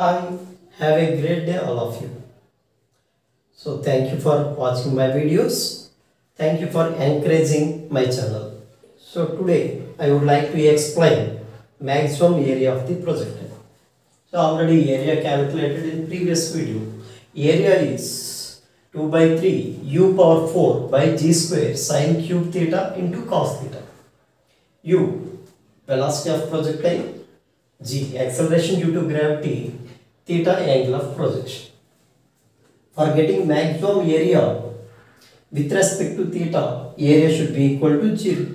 Hi, have a great day all of you. So thank you for watching my videos. Thank you for encouraging my channel. So today I would like to explain maximum area of the projectile. So already area calculated in previous video. Area is 2 by 3 u power 4 by g square sine cube theta into cos theta. u velocity of projectile g acceleration due to gravity theta angle of projection. For getting maximum area with respect to theta, area should be equal to 0.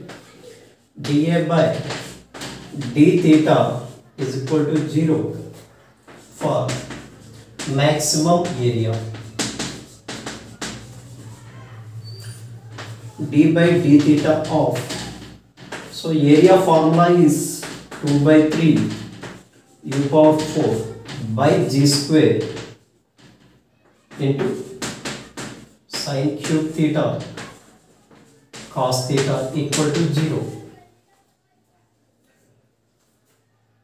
dA by d theta is equal to 0 for maximum area. d by d theta of so area formula is 2 by 3 u power 4 by g square into sine cube theta cos theta equal to 0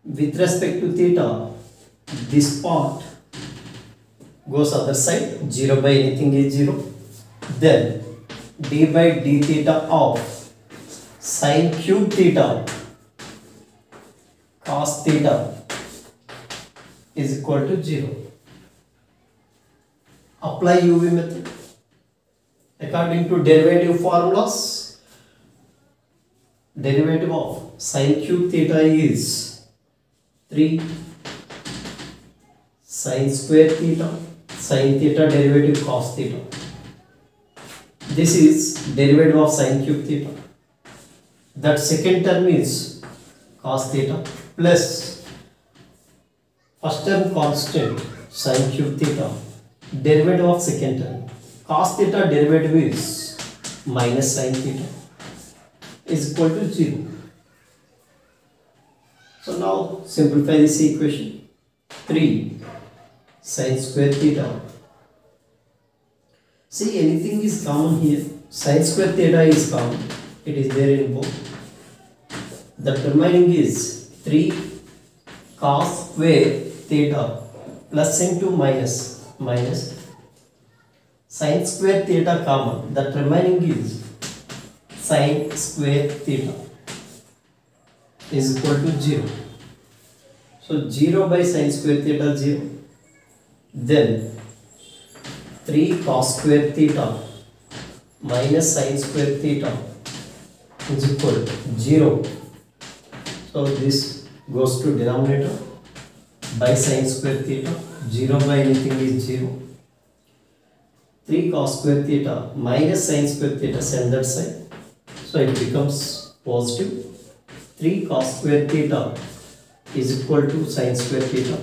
with respect to theta this part goes other side 0 by anything is 0 then d by d theta of sine cube theta cos theta is equal to 0 apply uv method. According to derivative formulas derivative of sine cube theta is 3 sine square theta sine theta derivative cos theta. This is derivative of sine cube theta. That second term is cos theta plus first term constant sine cube theta derivative of second term. Cos theta derivative is minus sine theta is equal to 0 so now simplify this equation. 3 sine square theta. See anything is common here. Sine square theta is common. It is there in both. The remaining is 3 cos square theta plus into minus minus sine square theta common that remaining is sine square theta is equal to 0 so 0 by sine square theta 0 then 3 cos square theta minus sine square theta is equal to 0 so this goes to denominator by sine square theta 0 by anything is 0 3 cos square theta minus sine square theta send that side. So it becomes positive. 3 cos square theta is equal to sine square theta.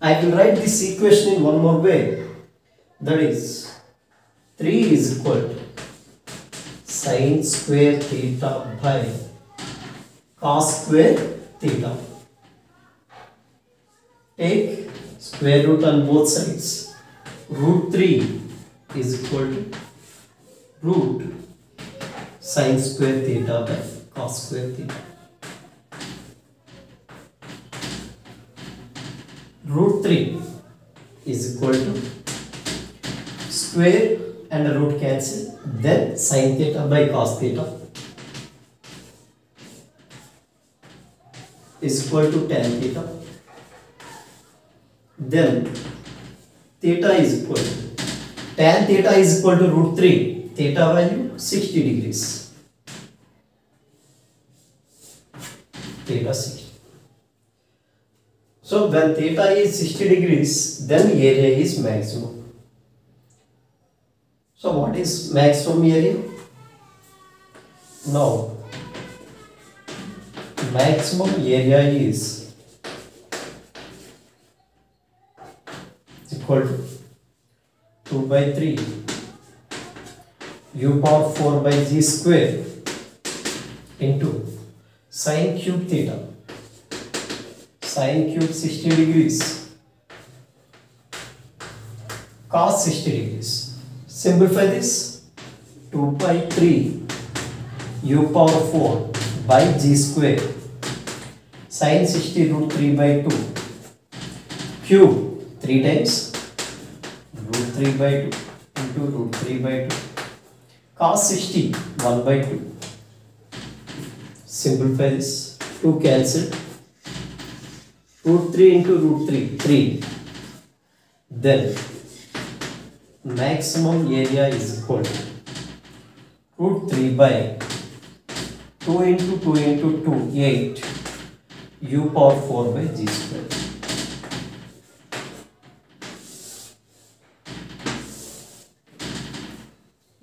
I will write this equation in one more way. That is 3 is equal to sine square theta by cos square theta take square root on both sides. Root 3 is equal to root sine square theta by cos square theta. Root 3 is equal to square and root cancel then sine theta by cos theta is equal to tan theta then theta is equal to tan theta is equal to root 3 theta value 60 degrees theta 60 so when theta is 60 degrees then area is maximum so what is maximum area now maximum area is equal to 2 by 3 u power 4 by g square into sine cube theta. Sine cube 60 degrees. Cos 60 degrees. Simplify this. 2 by 3 u power 4 by g square. Sine 60 root 3 by 2 cube 3 times 3 by 2 into root 3 by 2 cos 60 1 by 2 simplify this. 2 cancel root 3 into root 3 3 then maximum area is equal to root 3 by 2 into 2 into 2 8 u power 4 by g square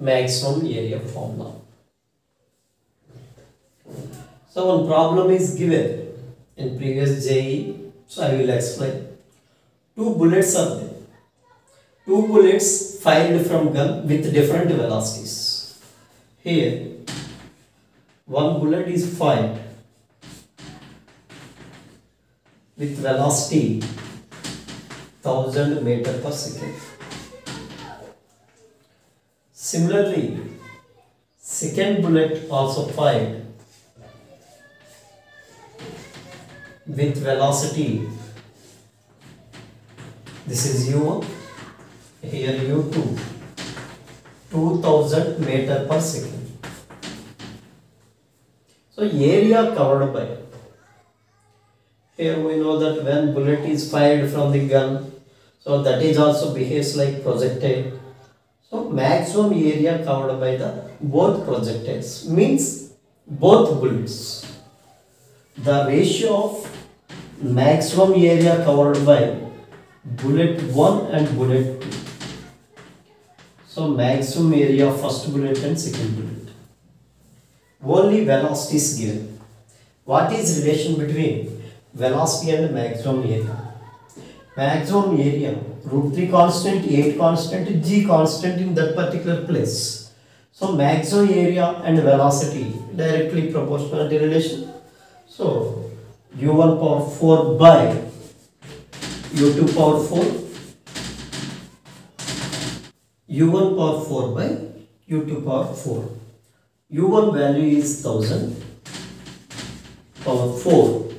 maximum area formula. So one problem is given in previous JEE so I will explain. Two bullets are there. Two bullets fired from gun with different velocities. Here one bullet is fired with velocity 1000 meter per second. Similarly, second bullet also fired with velocity. This is u1 here u2 2000 meter per second. So area covered by here we know that when bullet is fired from the gun so that is also behaves like projectile so maximum area covered by the both projectiles means both bullets the ratio of maximum area covered by bullet 1 and bullet 2 so maximum area of first bullet and second bullet. Only velocity is given. What is relation between velocity and maximum area maximum area root 3 constant 8 constant g constant in that particular place. So maximum area and velocity directly proportionality relation. So u1 power 4 by u2 power 4 u1 power 4 by u2 power 4 u1 value is 1000 power 4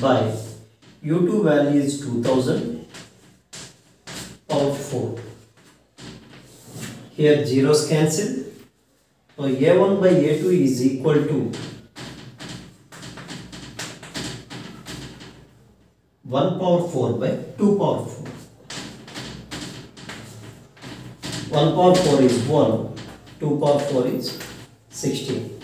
by u2 value is 2000 power 4 here zeros cancel so a1 by a2 is equal to 1 power 4 by 2 power 4 1 power 4 is 1 2 power 4 is 16